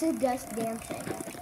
It's a dust dancing.